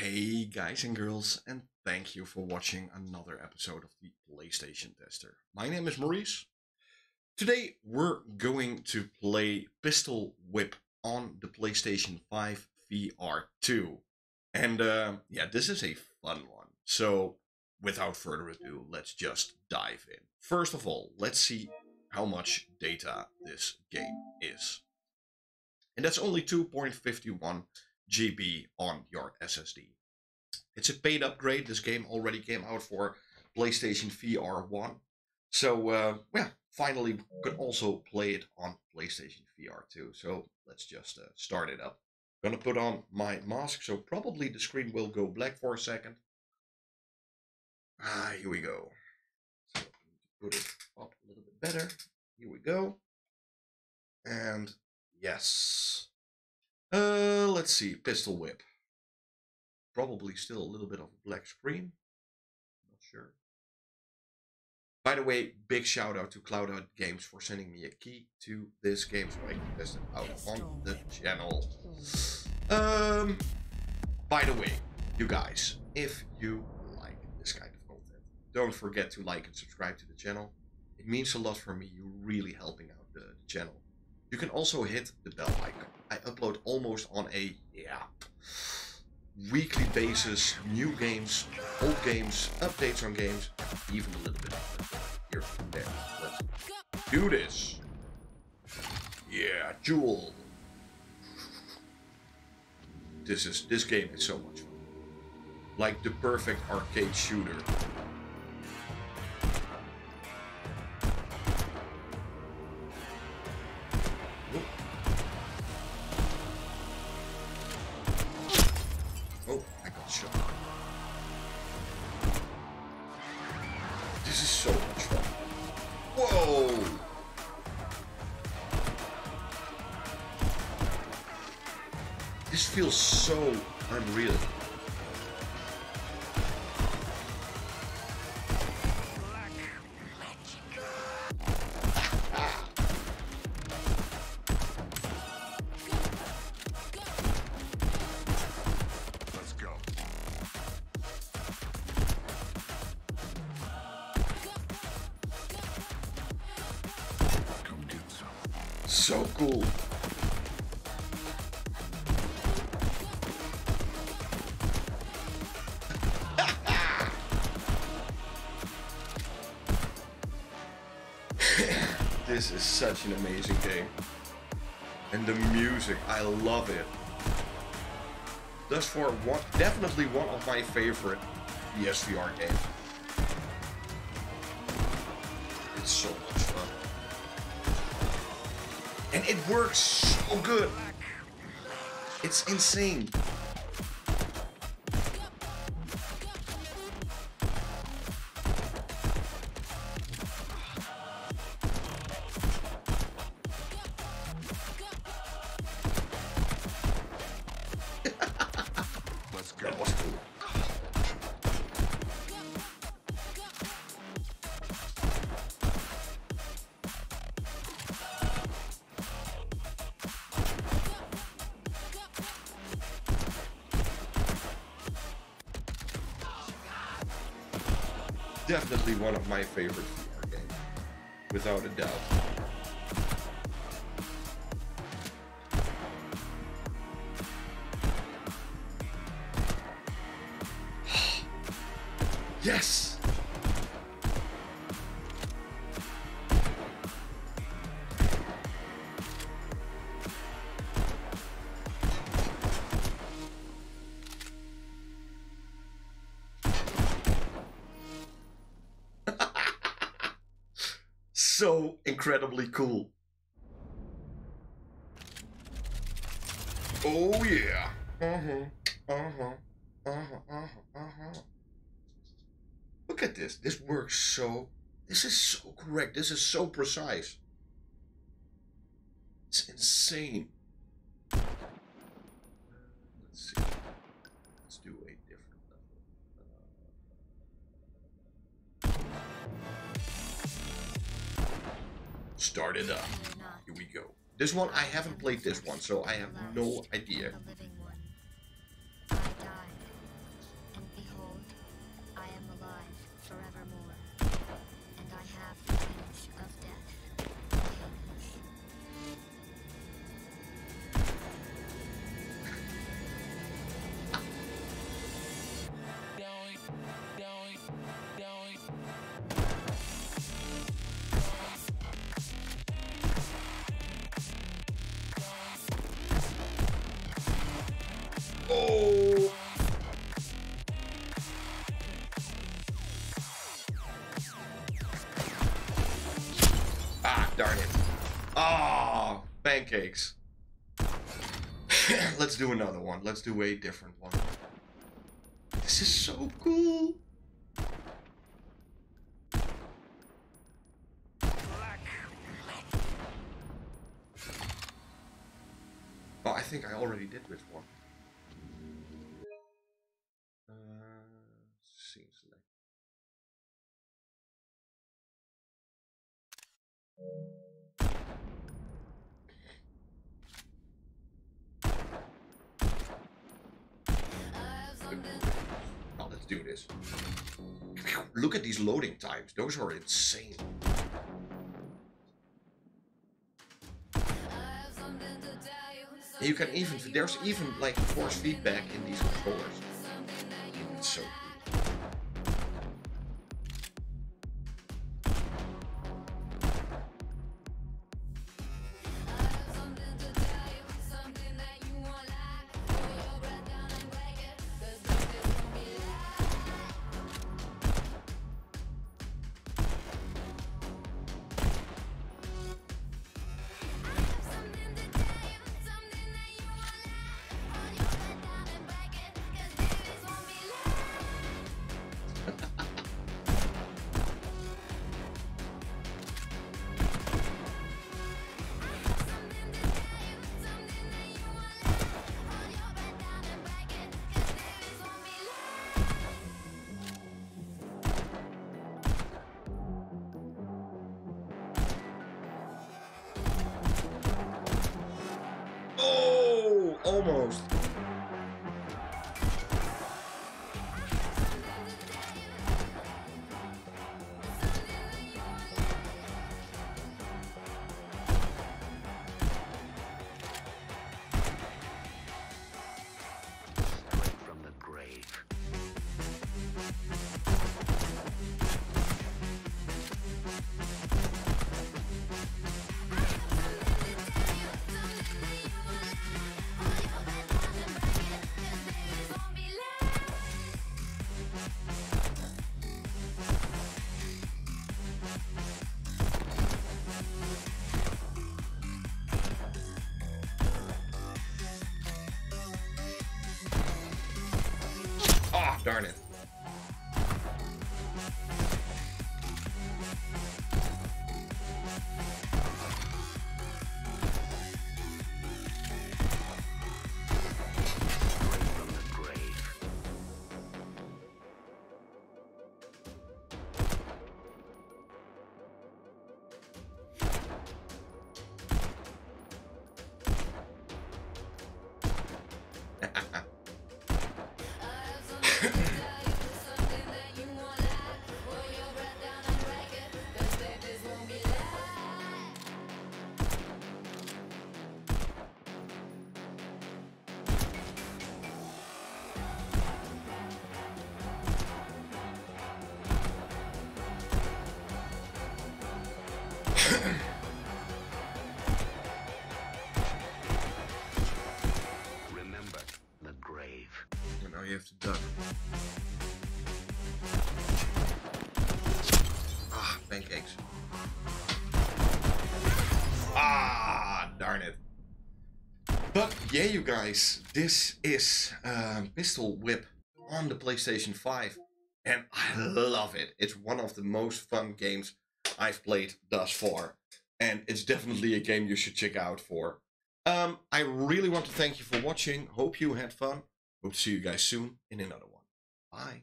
Hey guys and girls, and thank you for watching another episode of the PlayStation Tester. My name is Maurice. Today we're going to play Pistol Whip on the PlayStation 5 VR2. And uh, yeah, this is a fun one. So without further ado, let's just dive in. First of all, let's see how much data this game is. And that's only 2.51 GB on your SSD. It's a paid upgrade. This game already came out for PlayStation VR 1. So, uh, yeah, finally could also play it on PlayStation VR 2. So, let's just uh, start it up. I'm Gonna put on my mask, so probably the screen will go black for a second. Ah, here we go. So, put it up a little bit better. Here we go. And yes. Uh, let's see, pistol whip. Probably still a little bit of a black screen. Not sure. By the way, big shout out to Cloudhead Games for sending me a key to this game so I can test it out on the channel. Um, by the way, you guys, if you like this kind of content, don't forget to like and subscribe to the channel. It means a lot for me. You're really helping out the, the channel. You can also hit the bell icon. I upload almost on a yeah weekly basis new games, old games, updates on games, even a little bit of here and there. Let's do this. Yeah, Jewel. This is this game is so much fun. Like the perfect arcade shooter. This feels so unreal. Let's go. Come get some. So cool. This is such an amazing game. And the music, I love it. Thus far, one, definitely one of my favorite PSVR games. It's so much fun. And it works so good. It's insane. Definitely one of my favorite VR games, without a doubt. Yes! So incredibly cool. Oh yeah. Uh-huh. Uh-huh. Uh-huh. Uh-huh. Uh-huh. Look at this. This works so. This is so correct. This is so precise. It's insane. Let's see. Start it up. Here we go. This one, I haven't played this one, so I have no idea. Darn it. Oh, pancakes. Let's do another one. Let's do a different one. This is so cool. Oh, I think I already did this one. Do this. Look at these loading times. Those are insane. You can even there's even like force feedback in these controllers. Almost. You have to duck. Ah, pancakes. Ah, darn it. But yeah, you guys, this is um, Pistol Whip on the PlayStation 5. And I love it. It's one of the most fun games I've played thus far. And it's definitely a game you should check out for. Um, I really want to thank you for watching. Hope you had fun. To see you guys soon in another one. Bye.